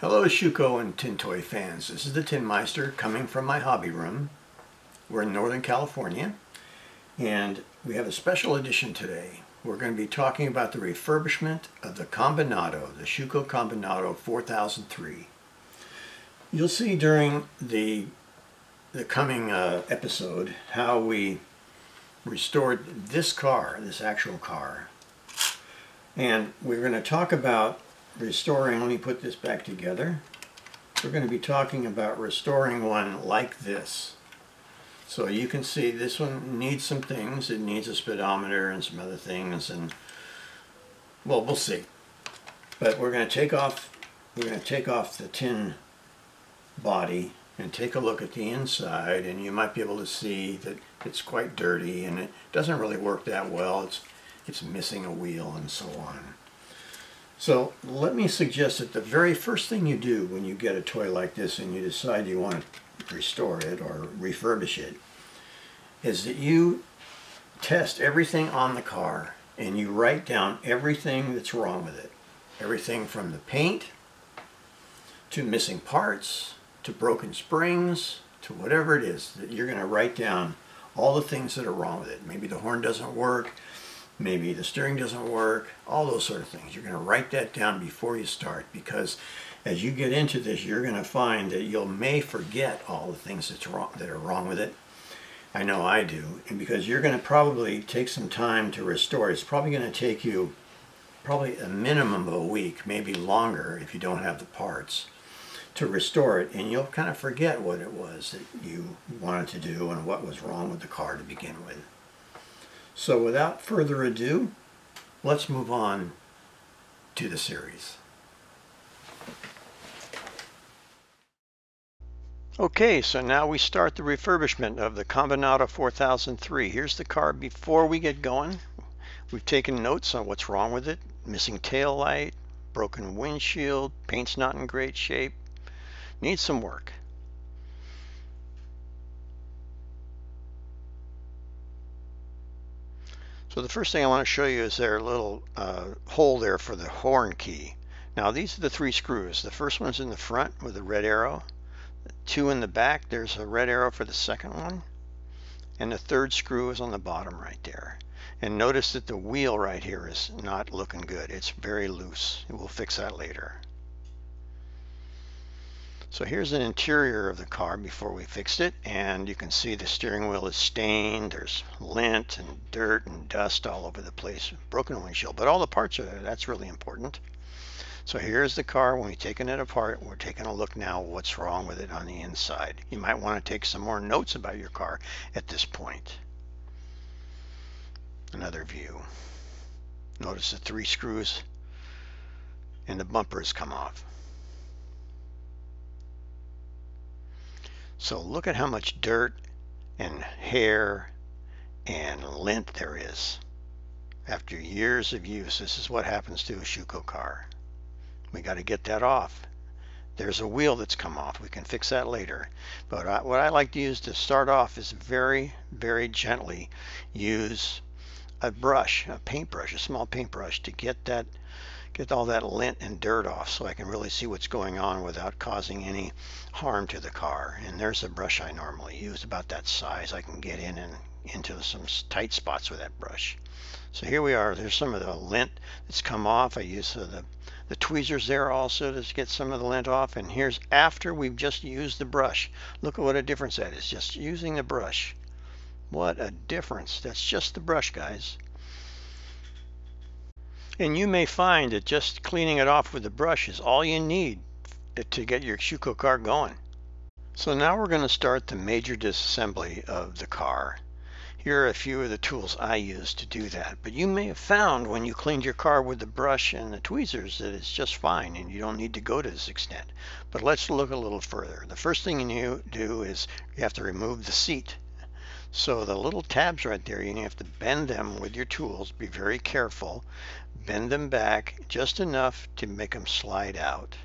Hello Schuco and Tin Toy fans. This is the Tinmeister coming from my hobby room. We're in Northern California and we have a special edition today. We're going to be talking about the refurbishment of the Combinato, the Schuco Combinato 4003. You'll see during the, the coming uh, episode how we restored this car, this actual car. And we're going to talk about restoring, let me put this back together. We're going to be talking about restoring one like this. So you can see this one needs some things. It needs a speedometer and some other things and well, we'll see. But we're going to take off we're going to take off the tin body and take a look at the inside and you might be able to see that it's quite dirty and it doesn't really work that well. It's it's missing a wheel and so on. So let me suggest that the very first thing you do when you get a toy like this and you decide you want to restore it or refurbish it is that you test everything on the car and you write down everything that's wrong with it. Everything from the paint to missing parts to broken springs to whatever it is that you're going to write down all the things that are wrong with it. Maybe the horn doesn't work, maybe the steering doesn't work, all those sort of things. You're going to write that down before you start because as you get into this, you're going to find that you may forget all the things that's wrong, that are wrong with it. I know I do. And because you're going to probably take some time to restore, it's probably going to take you probably a minimum of a week, maybe longer if you don't have the parts to restore it and you'll kind of forget what it was that you wanted to do and what was wrong with the car to begin with. So without further ado, let's move on to the series. Okay, so now we start the refurbishment of the Combinato 4003. Here's the car before we get going. We've taken notes on what's wrong with it. Missing tail light, broken windshield, paint's not in great shape, needs some work. So the first thing I want to show you is their little uh, hole there for the horn key. Now these are the three screws. The first one's in the front with a red arrow. Two in the back, there's a red arrow for the second one. And the third screw is on the bottom right there. And notice that the wheel right here is not looking good. It's very loose. We'll fix that later. So here's an interior of the car before we fixed it and you can see the steering wheel is stained, there's lint and dirt and dust all over the place, broken windshield, but all the parts are there, that's really important. So here's the car, when we've taken it apart, we're taking a look now what's wrong with it on the inside. You might want to take some more notes about your car at this point. Another view. Notice the three screws and the bumpers come off. So look at how much dirt and hair and lint there is. After years of use, this is what happens to a Schuco car. We got to get that off. There's a wheel that's come off. We can fix that later. But I, what I like to use to start off is very, very gently use a brush, a paintbrush, a small paintbrush to get that get all that lint and dirt off so I can really see what's going on without causing any harm to the car. And there's a brush I normally use about that size. I can get in and into some tight spots with that brush. So here we are. There's some of the lint that's come off. I use uh, the, the tweezers there also to get some of the lint off. And here's after we've just used the brush. Look at what a difference that is, just using the brush. What a difference. That's just the brush, guys. And you may find that just cleaning it off with a brush is all you need to get your Schuco car going. So now we're going to start the major disassembly of the car. Here are a few of the tools I use to do that. But you may have found when you cleaned your car with the brush and the tweezers that it's just fine and you don't need to go to this extent. But let's look a little further. The first thing you do is you have to remove the seat. So the little tabs right there, you have to bend them with your tools. Be very careful bend them back just enough to make them slide out.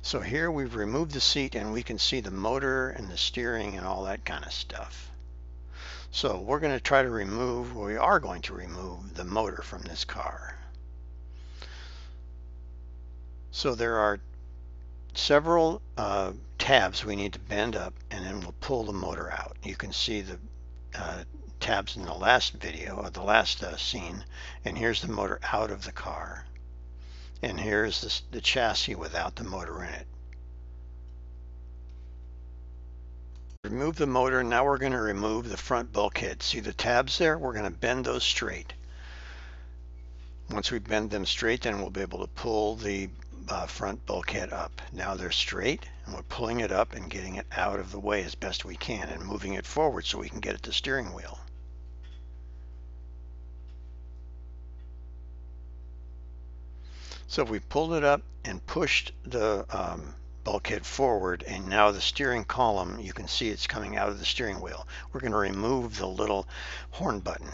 So here we've removed the seat and we can see the motor and the steering and all that kind of stuff. So we're going to try to remove, we are going to remove the motor from this car. So there are several uh, tabs we need to bend up and then we'll pull the motor out. You can see the uh, tabs in the last video or the last uh, scene and here's the motor out of the car and here's the, the chassis without the motor in it. Remove the motor now we're going to remove the front bulkhead. See the tabs there? We're going to bend those straight. Once we bend them straight then we'll be able to pull the uh, front bulkhead up. Now they're straight and we're pulling it up and getting it out of the way as best we can and moving it forward so we can get at the steering wheel. So we pulled it up and pushed the um, bulkhead forward and now the steering column, you can see it's coming out of the steering wheel. We're going to remove the little horn button.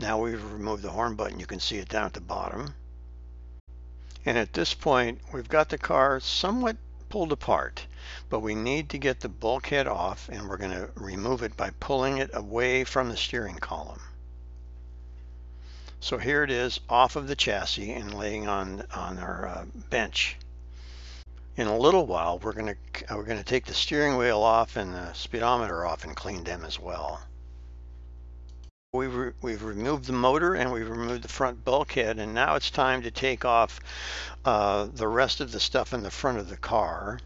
Now we've removed the horn button, you can see it down at the bottom. And at this point, we've got the car somewhat pulled apart, but we need to get the bulkhead off and we're going to remove it by pulling it away from the steering column. So here it is off of the chassis and laying on, on our uh, bench. In a little while, we're going to we're going to take the steering wheel off and the speedometer off and clean them as well. We've, re we've removed the motor and we've removed the front bulkhead and now it's time to take off uh, the rest of the stuff in the front of the car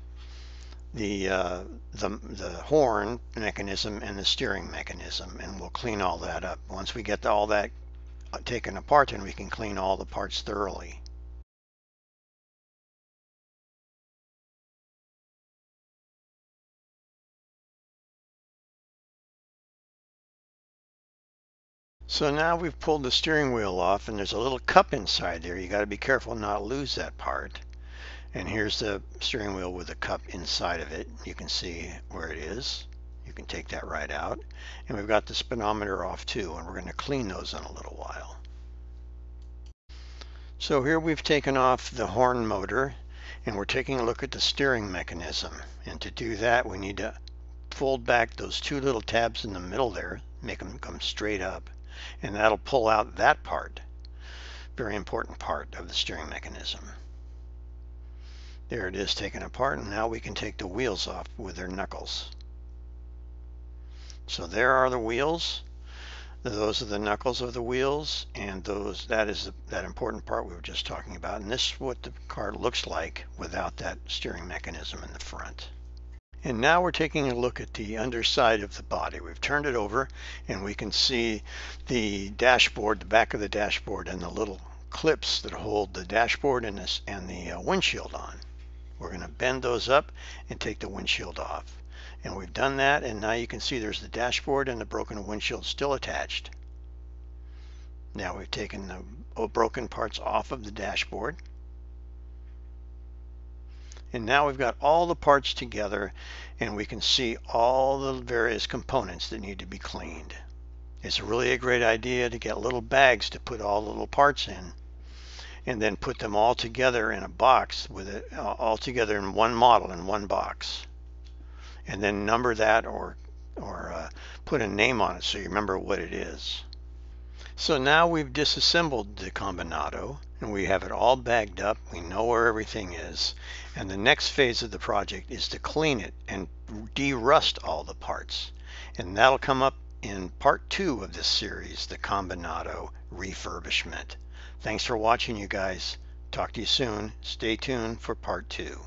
the, uh, the the horn mechanism and the steering mechanism and we'll clean all that up. Once we get all that uh, taken apart then we can clean all the parts thoroughly So now we've pulled the steering wheel off and there's a little cup inside there. You got to be careful not to lose that part. And here's the steering wheel with a cup inside of it. You can see where it is. You can take that right out. And we've got the speedometer off too, and we're going to clean those in a little while. So here we've taken off the horn motor and we're taking a look at the steering mechanism. And to do that, we need to fold back those two little tabs in the middle there, make them come straight up and that'll pull out that part very important part of the steering mechanism. There it is taken apart and now we can take the wheels off with their knuckles. So there are the wheels. Those are the knuckles of the wheels and those that is the, that important part we were just talking about. And this is what the car looks like without that steering mechanism in the front and now we're taking a look at the underside of the body. We've turned it over and we can see the dashboard, the back of the dashboard and the little clips that hold the dashboard and, this, and the uh, windshield on. We're going to bend those up and take the windshield off. And we've done that and now you can see there's the dashboard and the broken windshield still attached. Now we've taken the broken parts off of the dashboard and now we've got all the parts together and we can see all the various components that need to be cleaned. It's really a great idea to get little bags to put all the little parts in and then put them all together in a box with it all together in one model in one box and then number that or or uh, put a name on it so you remember what it is. So now we've disassembled the Combinato and we have it all bagged up. We know where everything is. And the next phase of the project is to clean it and de-rust all the parts. And that'll come up in part two of this series, the Combinato refurbishment. Thanks for watching, you guys. Talk to you soon. Stay tuned for part two.